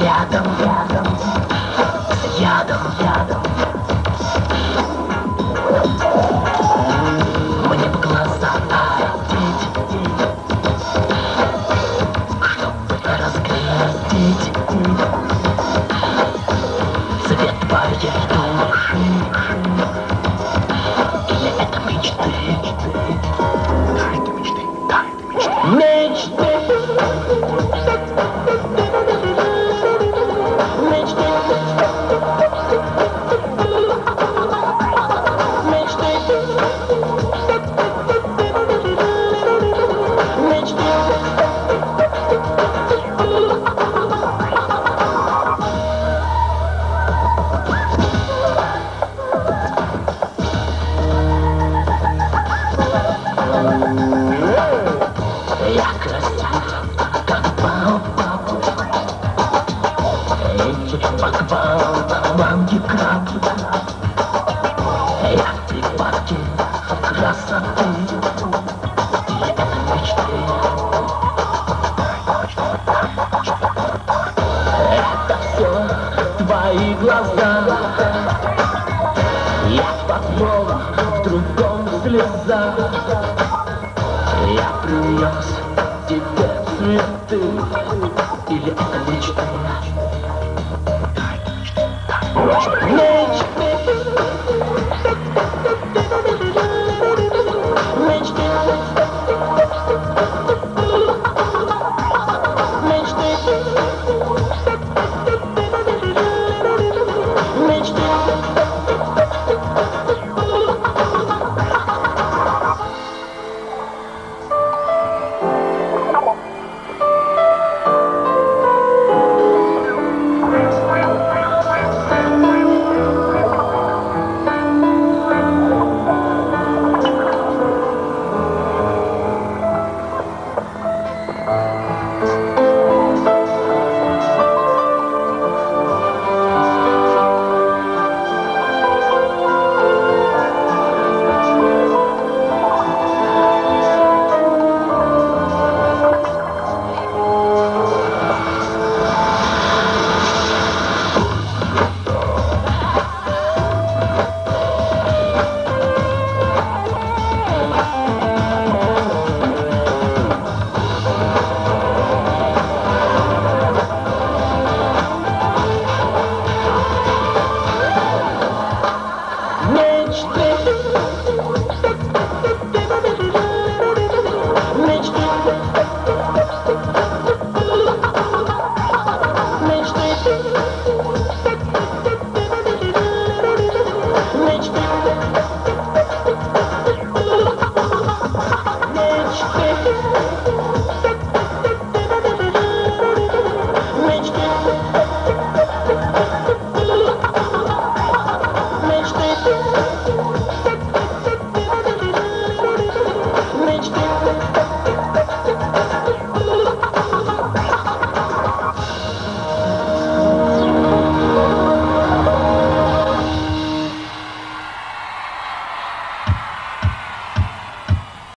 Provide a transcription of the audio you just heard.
рядом, рядом, рядом, рядом. Yeah. Не краб. Я в припадке красоты. И это мечты. Это все твои глаза. Я в одном, в другом слеза. Я принес тебе цветы Или это Let's Bitch.